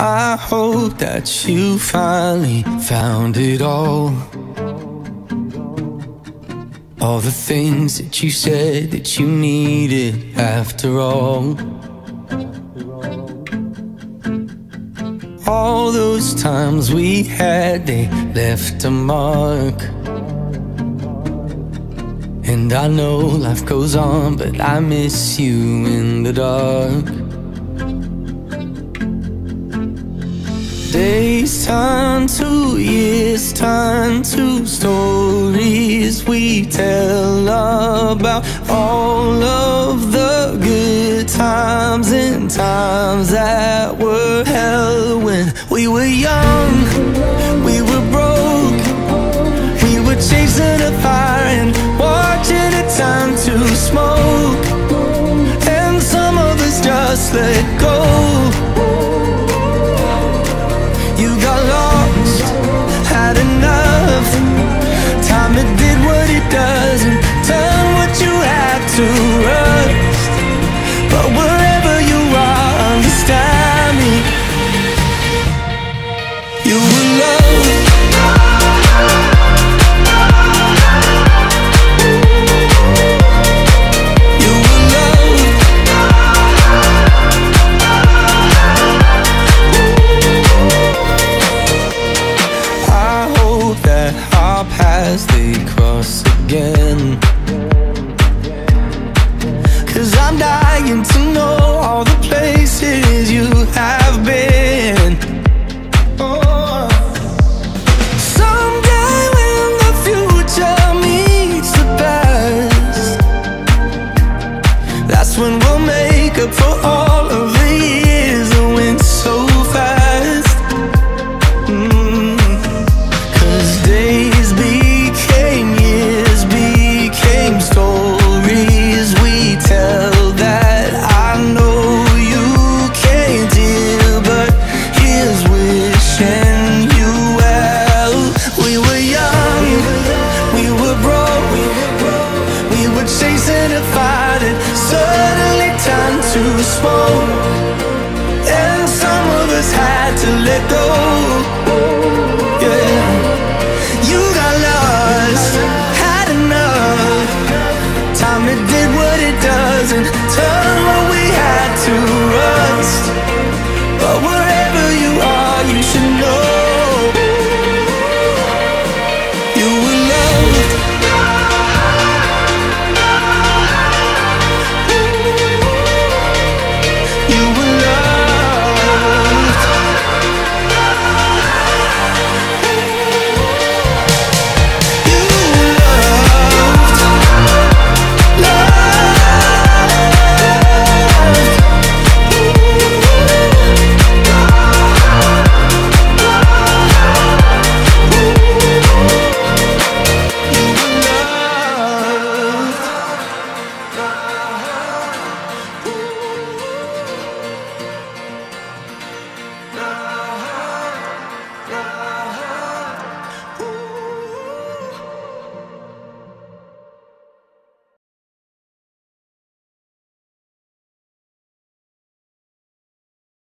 I hope that you finally found it all. All the things that you said that you needed after all. All those times we had, they left a mark. And I know life goes on, but I miss you in the dark. Days turn to years, turn to stories. We tell about all of the good times and times that were hell when we were young, we were broke, we were chasing a fire and watching it turn to smoke, and some of us just let go. To rust. But wherever you are, understand me. You were loved. Paths they cross again. Dying to know turned to